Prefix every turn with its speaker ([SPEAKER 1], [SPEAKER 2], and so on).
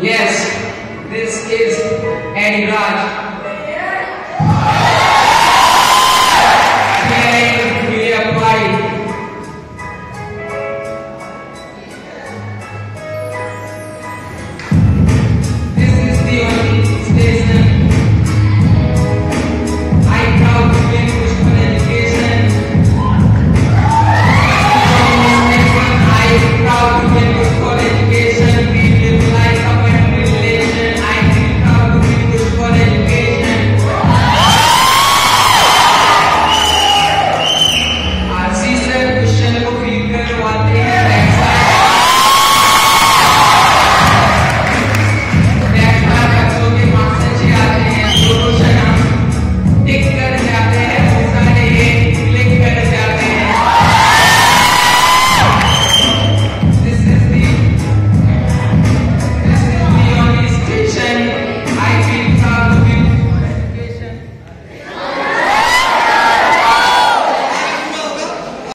[SPEAKER 1] Yes, this is Eddie Raj